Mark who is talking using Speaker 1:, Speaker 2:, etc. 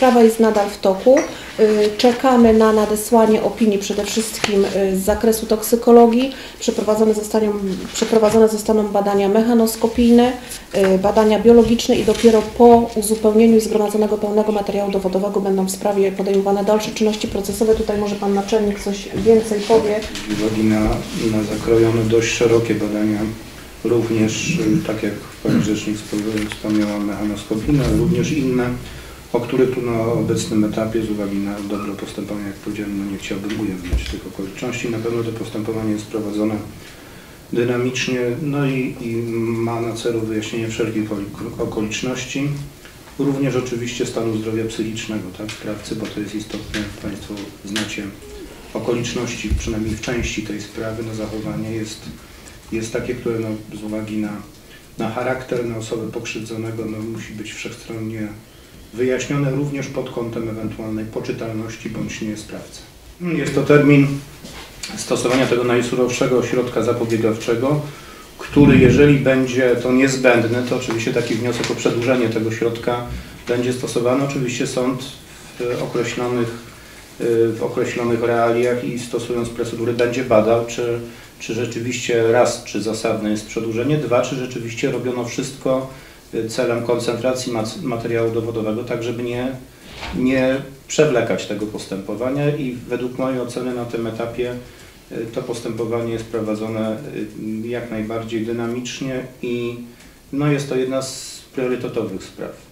Speaker 1: Sprawa jest nadal w toku. Y, Czekamy na nadesłanie opinii przede wszystkim y, z zakresu toksykologii. Przeprowadzone zostaną, przeprowadzone zostaną badania mechanoskopijne, y, badania biologiczne i dopiero po uzupełnieniu zgromadzonego pełnego materiału dowodowego będą w sprawie podejmowane dalsze czynności procesowe. Tutaj może Pan Naczelnik coś więcej powie.
Speaker 2: Z uwagi na, na zakrojone dość szerokie badania, również, tak jak Pani Rzecznik wspomniała- mechanoskopijne, również inne, o których tu na obecnym etapie, z uwagi na dobre postępowanie, jak powiedziałem, no nie chciałbym ujawniać tych okoliczności. Na pewno to postępowanie jest prowadzone dynamicznie, no i, i ma na celu wyjaśnienie wszelkich okoli- okoliczności, również oczywiście stanu zdrowia psychicznego tak, sprawcy, bo to jest istotne, Państwo znacie okoliczności, przynajmniej w części tej sprawy, no zachowanie jest, jest takie, które no, z uwagi na, na charakter, na osobę pokrzywdzonego no, musi być wszechstronnie wyjaśnione również pod kątem ewentualnej poczytalności bądź nie sprawcy. Jest to termin stosowania tego najsurowszego środka zapobiegawczego, który jeżeli będzie to niezbędne, to oczywiście taki wniosek o przedłużenie tego środka będzie stosowany. Oczywiście sąd w określonych, w określonych realiach i stosując procedury będzie badał, czy, czy rzeczywiście raz, czy zasadne jest przedłużenie, dwa, czy rzeczywiście robiono wszystko celem koncentracji materiału dowodowego, tak żeby nie, nie przewlekać tego postępowania i według mojej oceny na tym etapie y, to postępowanie jest prowadzone y, jak najbardziej dynamicznie i no jest to jedna z priorytetowych spraw.